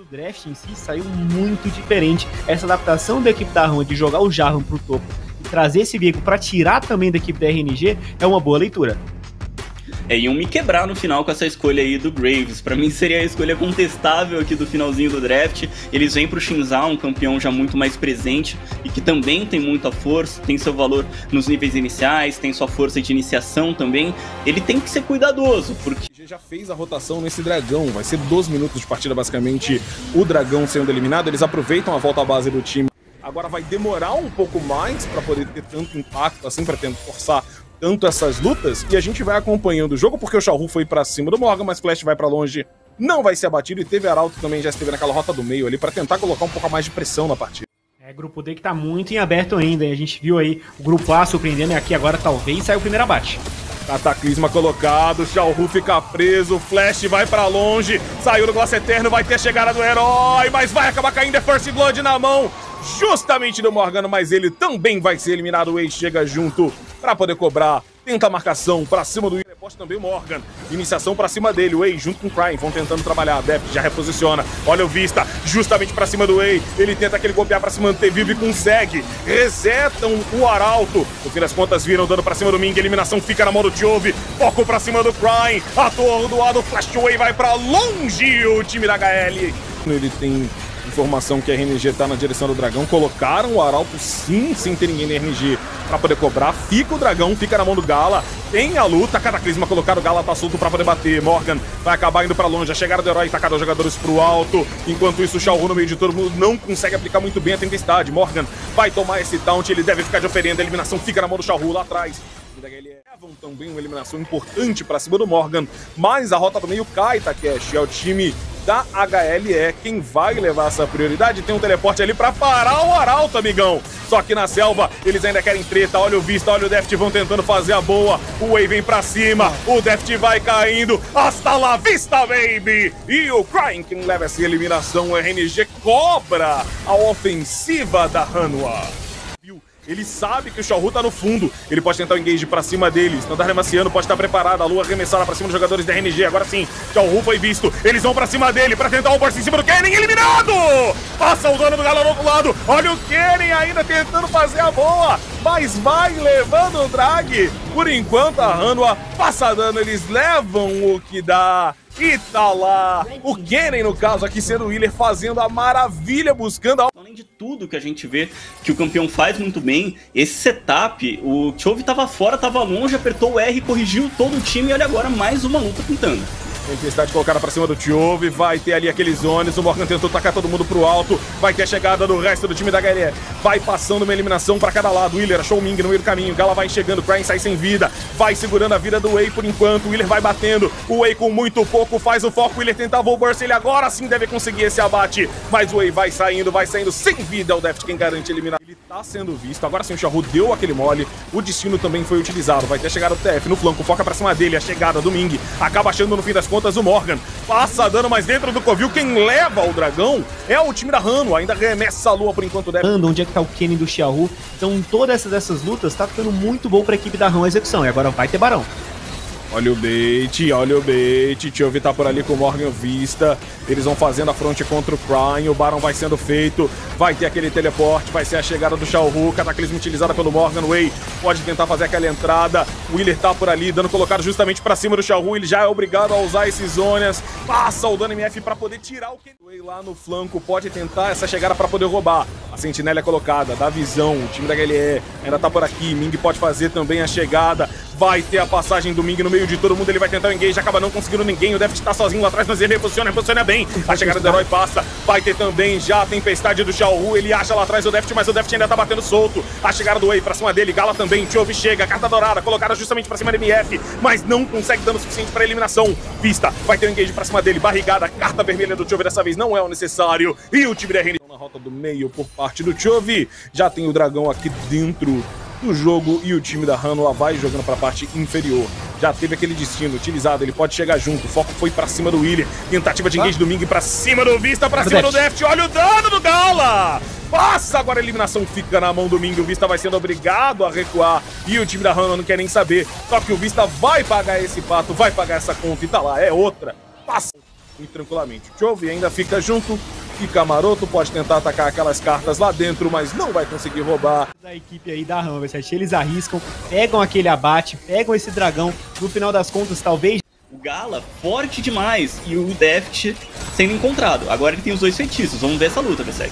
o draft em si saiu muito diferente. Essa adaptação da equipe da Rama de jogar o Jarvan pro topo e trazer esse veículo para tirar também da equipe da RNG é uma boa leitura. É, iam me quebrar no final com essa escolha aí do Graves. Para mim seria a escolha contestável aqui do finalzinho do draft. Eles vêm pro Shinzal, um campeão já muito mais presente e que também tem muita força, tem seu valor nos níveis iniciais, tem sua força de iniciação também. Ele tem que ser cuidadoso, porque já fez a rotação nesse dragão, vai ser 12 minutos de partida basicamente o dragão sendo eliminado, eles aproveitam a volta à base do time. Agora vai demorar um pouco mais para poder ter tanto impacto assim, para tentar forçar tanto essas lutas e a gente vai acompanhando o jogo porque o Xiaohu foi para cima do Morgan, mas Flash vai para longe, não vai ser abatido e teve Arauto também já esteve naquela rota do meio ali para tentar colocar um pouco mais de pressão na partida. É, grupo D que tá muito em aberto ainda, e a gente viu aí o grupo A surpreendendo e aqui agora talvez saia o primeiro abate. Cataclisma colocado, Xiaohu fica preso, Flash vai pra longe, saiu do Glass Eterno, vai ter a chegada do herói, mas vai acabar caindo, é First Blood na mão, justamente do Morgano, mas ele também vai ser eliminado, o Ace chega junto para poder cobrar. Tenta a marcação pra cima do Poste também o Morgan. Iniciação pra cima dele. O Way junto com o Crime vão tentando trabalhar. Deft já reposiciona. Olha o Vista justamente pra cima do Way. Ele tenta aquele golpear pra se manter vivo e consegue. Resetam o Arauto. No fim das contas, viram dando pra cima do Ming. Eliminação fica na mão do Tiove. Foco pra cima do Crime. Atordoado. Flash Way vai pra longe. O time da HL. Ele tem Informação que a RNG tá na direção do dragão. Colocaram o Arauto sim, sem ter ninguém na RNG pra poder cobrar. Fica o dragão, fica na mão do Gala. Tem a luta, Cataclisma colocar o Gala tá solto pra poder bater. Morgan vai acabar indo pra longe. A chegada do herói tacar os jogadores pro alto. Enquanto isso, o Xiaohu no meio de todo mundo não consegue aplicar muito bem a tempestade. Morgan vai tomar esse taunt, ele deve ficar de oferenda. A eliminação fica na mão do Xiaohu lá atrás levam também uma eliminação importante para cima do Morgan, mas a rota do meio cai, Takeshi, é o time da HLE quem vai levar essa prioridade. Tem um teleporte ali para parar o Arauto, amigão. Só que na selva eles ainda querem treta. Olha o Vista, olha o Deft vão tentando fazer a boa. O Way vem pra cima, o Deft vai caindo. Hasta la vista, baby! E o Crying leva essa eliminação. O RNG cobra a ofensiva da Hanwha. Ele sabe que o Xiaohu tá no fundo. Ele pode tentar o engage pra cima deles. Standard Demaciano pode estar preparado. A Lua arremessada pra cima dos jogadores da RNG. Agora sim, Xiaohu foi visto. Eles vão pra cima dele pra tentar o burst em cima do Kennen. Eliminado! Passa o dano do Galo do outro lado. Olha o Kennen ainda tentando fazer a boa. Mas vai levando o drag. Por enquanto, a Hanwha passa dano. Eles levam o que dá. E tá lá o Kennen, no caso, aqui sendo o Wheeler, fazendo a maravilha, buscando a... De tudo que a gente vê que o campeão faz muito bem, esse setup, o Chove tava fora, tava longe, apertou o R, corrigiu todo o time e olha agora mais uma luta pintando. Tempestade colocada pra cima do Tiove, vai ter ali aqueles zones, o Morgan tentou tacar todo mundo pro alto, vai ter a chegada do resto do time da HLE, vai passando uma eliminação pra cada lado, Willer achou o Ming no meio do caminho, Gala vai chegando, Crane sai sem vida, vai segurando a vida do Way por enquanto, Willer vai batendo, o Way com muito pouco faz o foco, Willer tentava o burst, ele agora sim deve conseguir esse abate, mas o Way vai saindo, vai saindo sem vida, é o Deft quem garante eliminar. Ele tá sendo visto, agora sim o Shahu deu aquele mole, o destino também foi utilizado, vai ter a chegada do TF no flanco, foca pra cima dele, a chegada do Ming, acaba achando no fim das contas o Morgan, passa dano, mas dentro do Covil quem leva o dragão é o time da Hano, ainda remessa a lua por enquanto deve. Onde é que tá o Kenny do Xiaohu? Então todas essas, essas lutas tá ficando muito bom pra equipe da Han a execução, e agora vai ter Barão. Olha o bait, olha o bait. Tio tá por ali com o Morgan Vista. Eles vão fazendo a fronte contra o Prime. O Baron vai sendo feito. Vai ter aquele teleporte. Vai ser a chegada do Shao Hu. Cataclismo utilizada pelo Morgan Way. Pode tentar fazer aquela entrada. O Willer tá por ali, dando colocado justamente pra cima do Shao Hu. Ele já é obrigado a usar esses zonas. Passa o dano MF pra poder tirar o Way lá no flanco. Pode tentar essa chegada pra poder roubar. A sentinela é colocada. Dá visão. O time da HLE ainda tá por aqui. Ming pode fazer também a chegada. Vai ter a passagem do Ming no meio de todo mundo. Ele vai tentar o engage, acaba não conseguindo ninguém. O Deft tá sozinho lá atrás, mas ele reposiciona, reposiciona bem. A chegada do herói passa. Vai ter também já a tempestade do Xiao Hu. Ele acha lá atrás o Deft, mas o Deft ainda tá batendo solto. A chegada do Wei pra cima dele. Gala também. Chove chega. Carta dourada colocada justamente pra cima do MF, mas não consegue dano suficiente pra eliminação. Pista. Vai ter o engage pra cima dele. Barrigada. Carta vermelha do Chove dessa vez não é o necessário. E o time da RN na rota do meio por parte do Chove. Já tem o dragão aqui dentro do jogo e o time da Hanwha vai jogando para a parte inferior. Já teve aquele destino utilizado, ele pode chegar junto. O foco foi para cima do William. Tentativa de engage ah. do Ming para cima do Vista, para cima do Deft. Olha o dano do Gala! Passa agora a eliminação fica na mão do Ming. O Vista vai sendo obrigado a recuar e o time da Hanwha não quer nem saber. Só que o Vista vai pagar esse pato, vai pagar essa conta e tá lá, é outra. Passa muito tranquilamente. Chove ainda fica junto, fica maroto, pode tentar atacar aquelas cartas lá dentro, mas não vai conseguir roubar. Da equipe aí da Ram, eles arriscam, pegam aquele abate, pegam esse dragão, no final das contas, talvez. O Gala forte demais e o Deft sendo encontrado. Agora ele tem os dois feitiços, vamos ver essa luta, V7.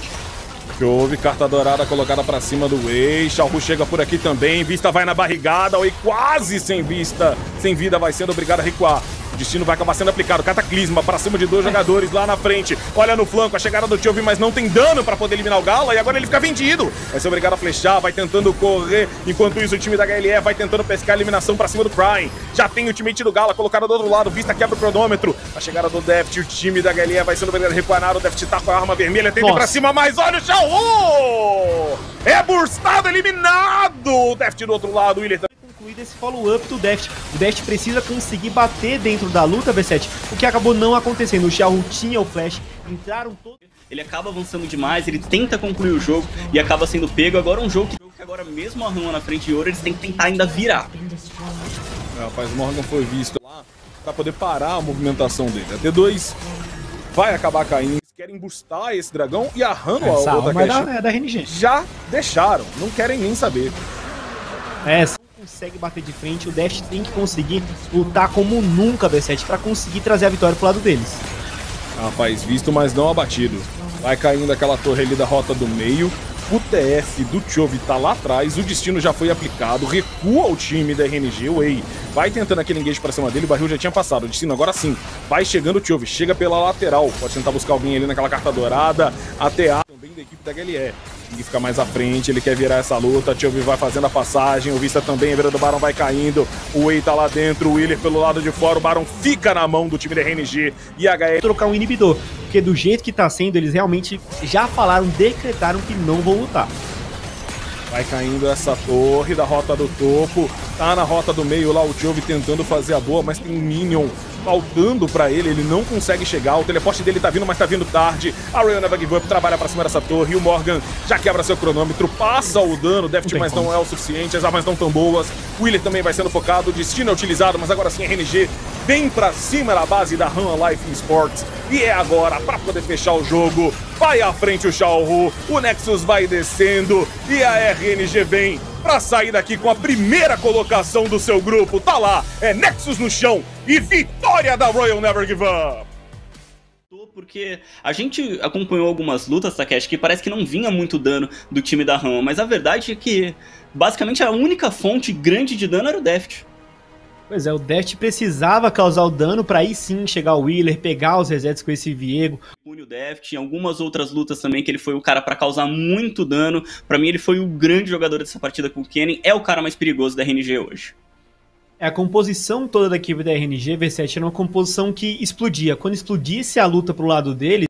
Chove, carta dourada colocada pra cima do Wei. Xiaohu chega por aqui também. Vista vai na barrigada. Wei quase sem vista. Sem vida, vai sendo obrigado a recuar destino vai acabar sendo aplicado. Cataclisma para cima de dois jogadores lá na frente. Olha no flanco, a chegada do Tiovi, mas não tem dano para poder eliminar o Gala. E agora ele fica vendido. Vai ser obrigado a flechar, vai tentando correr. Enquanto isso, o time da HLE vai tentando pescar a eliminação para cima do Prime. Já tem o time do Gala colocado do outro lado. Vista quebra o cronômetro. A chegada do Deft, o time da HLE vai sendo obrigado a recuar. O Deft tá com a arma vermelha, tenta pra cima, mas olha o Xiao! É burstado, eliminado! O Deft do outro lado, o Willer concluído esse follow-up do Deft. O Deft precisa conseguir bater dentro da luta, V7, o que acabou não acontecendo. O Xiaohu tinha o flash, entraram todos... Ele acaba avançando demais, ele tenta concluir o jogo e acaba sendo pego. Agora um jogo que, que agora mesmo a Rama na frente de ouro, eles têm que tentar ainda virar. É, rapaz, o Morgan foi visto lá para poder parar a movimentação dele. A T2 vai acabar caindo. Eles querem bustar esse dragão e a Rano, Essa a outra é da, é da RNG. já deixaram, não querem nem saber. É, consegue bater de frente, o Dash tem que conseguir lutar como nunca, B7, para conseguir trazer a vitória pro lado deles. Rapaz, visto, mas não abatido. Vai caindo aquela torre ali da rota do meio. O TF do Chove tá lá atrás, o destino já foi aplicado, recua o time da RNG, o Ei vai tentando aquele engage pra cima dele, o barril já tinha passado, o destino agora sim, vai chegando o Chove, chega pela lateral, pode tentar buscar alguém ali naquela carta dourada, a TA também da equipe da HLE. Ele fica mais à frente, ele quer virar essa luta. Tiovi vai fazendo a passagem, o Vista também, a beira do Barão vai caindo. O Wei tá lá dentro, o Willer pelo lado de fora. O Barão fica na mão do time da RNG e a HL. Trocar um inibidor, porque do jeito que tá sendo, eles realmente já falaram, decretaram que não vão lutar. Vai caindo essa torre da rota do topo. Tá na rota do meio lá o Chove tentando fazer a boa, mas tem um Minion faltando para ele, ele não consegue chegar. O teleporte dele tá vindo, mas tá vindo tarde. A Royal Never Give Up trabalha pra cima dessa torre. E o Morgan já quebra seu cronômetro, passa o dano. Deft, mas não é o suficiente. As armas não tão boas. O Willer também vai sendo focado. O destino é utilizado, mas agora sim a RNG vem pra cima da base da Han Life Sports. E é agora para poder fechar o jogo. Vai à frente o Xiaohu, o Nexus vai descendo e a RNG vem para sair daqui com a primeira colocação do seu grupo. Tá lá, é Nexus no chão e vitória da Royal Never Give Up porque a gente acompanhou algumas lutas, Takeshi, que parece que não vinha muito dano do time da Rama, mas a verdade é que basicamente a única fonte grande de dano era o Deft. Pois é, o Deft precisava causar o dano para aí sim chegar o Wheeler, pegar os resets com esse Viego. O Deft, em algumas outras lutas também que ele foi o cara para causar muito dano. Para mim ele foi o grande jogador dessa partida com o Kennen, é o cara mais perigoso da RNG hoje. É, a composição toda da equipe da RNG V7 era uma composição que explodia. Quando explodisse a luta pro lado dele,